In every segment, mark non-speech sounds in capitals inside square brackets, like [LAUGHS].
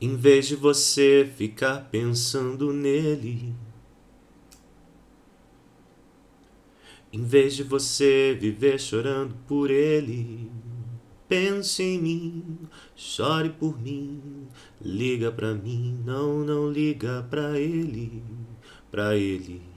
Em vez de você ficar pensando nele. Em vez de você viver chorando por ele. Pense em mim, chore por mim, liga pra mim, não, não liga pra ele, pra ele.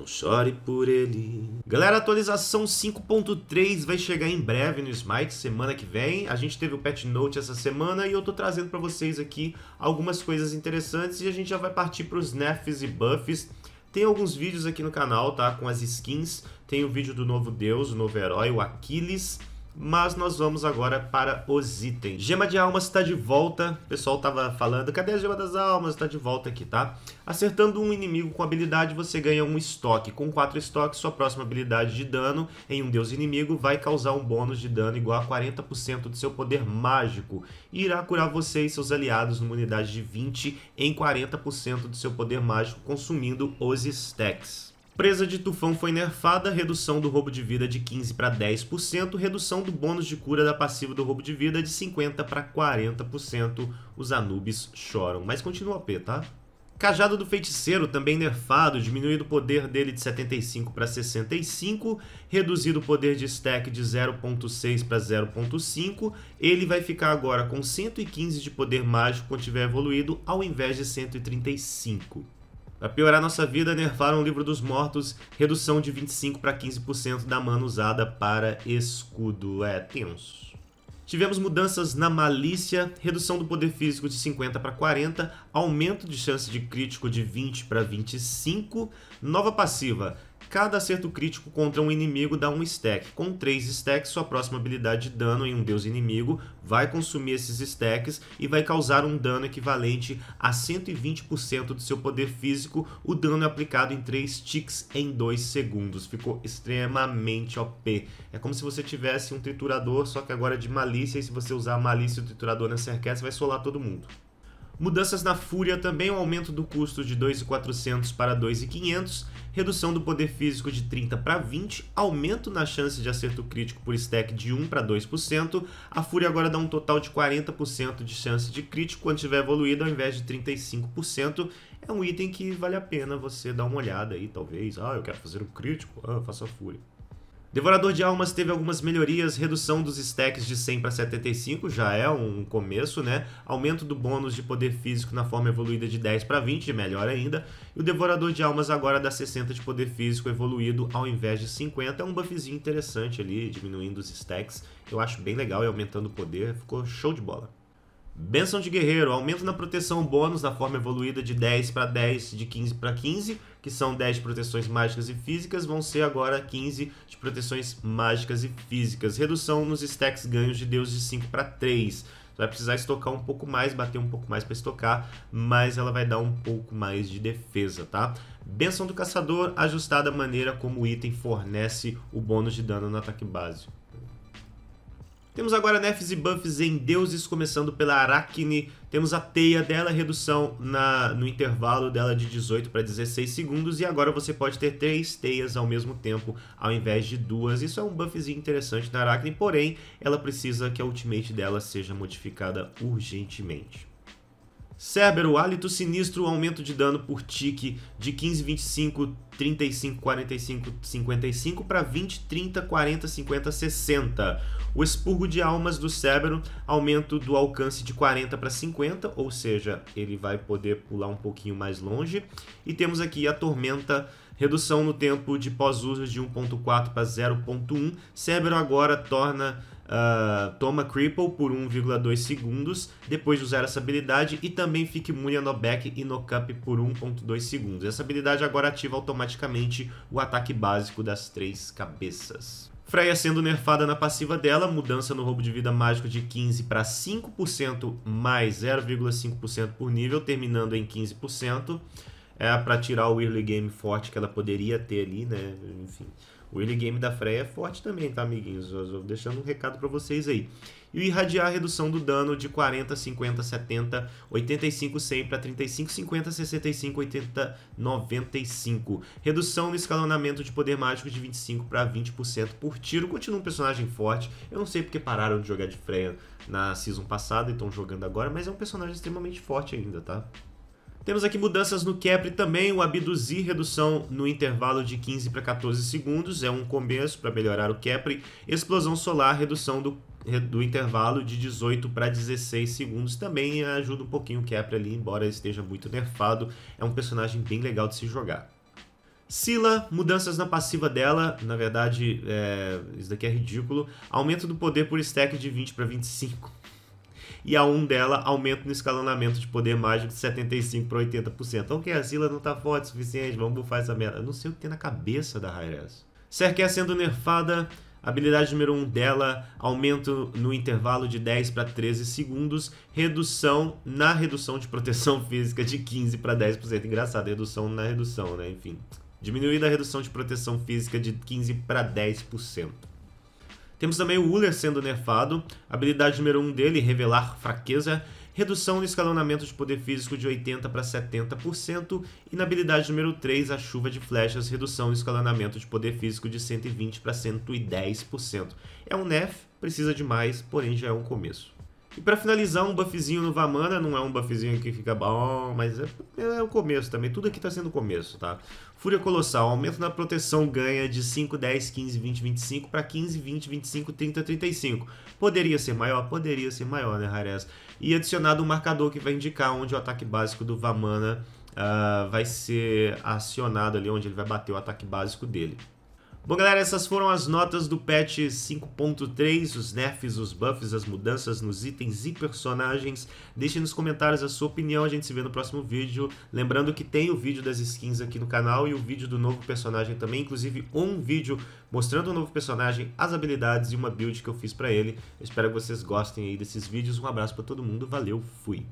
Não chore por ele. Galera, atualização 5.3 vai chegar em breve no Smite, semana que vem. A gente teve o patch note essa semana e eu tô trazendo para vocês aqui algumas coisas interessantes e a gente já vai partir para os nerfs e buffs. Tem alguns vídeos aqui no canal, tá? Com as skins. Tem o vídeo do novo deus, o novo herói, o Aquiles mas nós vamos agora para os itens. Gema de almas está de volta, o pessoal estava falando, cadê a gema das almas? Está de volta aqui, tá? Acertando um inimigo com habilidade, você ganha um estoque. Com quatro estoques, sua próxima habilidade de dano em um deus inimigo vai causar um bônus de dano igual a 40% do seu poder mágico. E irá curar você e seus aliados numa unidade de 20 em 40% do seu poder mágico, consumindo os stacks. Presa de tufão foi nerfada, redução do roubo de vida de 15 para 10%, redução do bônus de cura da passiva do roubo de vida de 50 para 40%. Os Anubis choram, mas continua OP, tá? Cajado do Feiticeiro, também nerfado, diminuído o poder dele de 75 para 65, reduzido o poder de stack de 0.6 para 0.5. Ele vai ficar agora com 115 de poder mágico quando tiver evoluído, ao invés de 135. Para piorar nossa vida, nerfaram o Livro dos Mortos, redução de 25 para 15% da mana usada para escudo. É tenso. Tivemos mudanças na malícia, redução do poder físico de 50 para 40, aumento de chance de crítico de 20 para 25, nova passiva, Cada acerto crítico contra um inimigo dá um stack. Com 3 stacks, sua próxima habilidade de dano em um deus inimigo vai consumir esses stacks e vai causar um dano equivalente a 120% do seu poder físico. O dano é aplicado em 3 ticks em 2 segundos. Ficou extremamente OP. É como se você tivesse um triturador, só que agora de malícia, e se você usar malícia e o triturador na Serquest, vai solar todo mundo. Mudanças na Fúria também, o um aumento do custo de 2.400 para 2.500, redução do poder físico de 30 para 20, aumento na chance de acerto crítico por stack de 1 para 2%. A Fúria agora dá um total de 40% de chance de crítico quando tiver evoluído ao invés de 35%. É um item que vale a pena você dar uma olhada aí, talvez. Ah, eu quero fazer um crítico, ah, faço a Fúria. Devorador de Almas teve algumas melhorias, redução dos stacks de 100 para 75, já é um começo, né? Aumento do bônus de poder físico na forma evoluída de 10 para 20, melhor ainda. E o Devorador de Almas agora dá 60 de poder físico evoluído ao invés de 50. É um buffzinho interessante ali, diminuindo os stacks. Eu acho bem legal e aumentando o poder, ficou show de bola. Benção de Guerreiro, aumento na proteção bônus na forma evoluída de 10 para 10, de 15 para 15, que são 10 de proteções mágicas e físicas, vão ser agora 15 de proteções mágicas e físicas. Redução nos stacks ganhos de Deus de 5 para 3. vai precisar estocar um pouco mais, bater um pouco mais para estocar, mas ela vai dar um pouco mais de defesa, tá? Benção do Caçador, ajustada a maneira como o item fornece o bônus de dano no ataque básico. Temos agora nerfs e buffs em deuses, começando pela Arachne. Temos a teia dela, redução na, no intervalo dela de 18 para 16 segundos. E agora você pode ter três teias ao mesmo tempo, ao invés de duas. Isso é um buffzinho interessante na Arachne, porém, ela precisa que a ultimate dela seja modificada urgentemente. Cerbero, hálito sinistro, aumento de dano por tique de 15, 25, 35, 45, 55 para 20, 30, 40, 50, 60. O expurgo de almas do Cerbero, aumento do alcance de 40 para 50, ou seja, ele vai poder pular um pouquinho mais longe. E temos aqui a tormenta redução no tempo de pós-uso de 1.4 para 0.1. Cerbero agora torna Uh, toma Cripple por 1,2 segundos depois de usar essa habilidade e também fica imune a Knockback e Knockup por 1,2 segundos. Essa habilidade agora ativa automaticamente o ataque básico das três cabeças. Freya sendo nerfada na passiva dela, mudança no roubo de vida mágico de 15 para 5% mais 0,5% por nível, terminando em 15%. É para tirar o early game forte que ela poderia ter ali, né? Enfim, O early game da Freya é forte também, tá, amiguinhos? Eu vou deixando um recado para vocês aí. E o irradiar a redução do dano de 40, 50, 70, 85, 100 para 35, 50, 65, 80, 95. Redução no escalonamento de poder mágico de 25 para 20% por tiro. Continua um personagem forte. Eu não sei porque pararam de jogar de Freya na season passada e estão jogando agora, mas é um personagem extremamente forte ainda, tá? Temos aqui mudanças no Capri também, o abduzir, redução no intervalo de 15 para 14 segundos, é um começo para melhorar o Capri. Explosão solar, redução do, do intervalo de 18 para 16 segundos, também ajuda um pouquinho o Capri ali, embora esteja muito nerfado, é um personagem bem legal de se jogar. Sila, mudanças na passiva dela, na verdade, é, isso daqui é ridículo. Aumento do poder por stack de 20 para 25 e a 1 dela aumenta no escalonamento de poder mágico de 75 para 80%. Então que a Sila não tá forte o suficiente, vamos bufar essa merda. Eu não sei o que tem na cabeça da Hyres. Serquer sendo nerfada, habilidade número 1 dela, aumento no intervalo de 10 para 13 segundos, redução na redução de proteção [LAUGHS] física de 15 para 10%. Engraçado, redução na redução, né? Enfim, diminuída a redução de proteção física de 15 para 10%. Temos também o Uller sendo nerfado. Habilidade número 1 dele, revelar fraqueza. Redução no escalonamento de poder físico de 80% para 70%. E na habilidade número 3, a chuva de flechas, redução no escalonamento de poder físico de 120% para 110%. É um nerf, precisa de mais, porém já é um começo. E para finalizar, um buffzinho no Vamana, não é um buffzinho que fica bom, mas é, é o começo também, tudo aqui está sendo o começo, tá? Fúria Colossal, aumento na proteção ganha de 5, 10, 15, 20, 25 para 15, 20, 25, 30, 35. Poderia ser maior? Poderia ser maior, né, Harez? E adicionado um marcador que vai indicar onde o ataque básico do Vamana uh, vai ser acionado ali, onde ele vai bater o ataque básico dele. Bom, galera, essas foram as notas do patch 5.3, os nerfs, os buffs, as mudanças nos itens e personagens. Deixe nos comentários a sua opinião, a gente se vê no próximo vídeo. Lembrando que tem o vídeo das skins aqui no canal e o vídeo do novo personagem também, inclusive um vídeo mostrando o novo personagem, as habilidades e uma build que eu fiz para ele. Espero que vocês gostem aí desses vídeos. Um abraço para todo mundo, valeu, fui!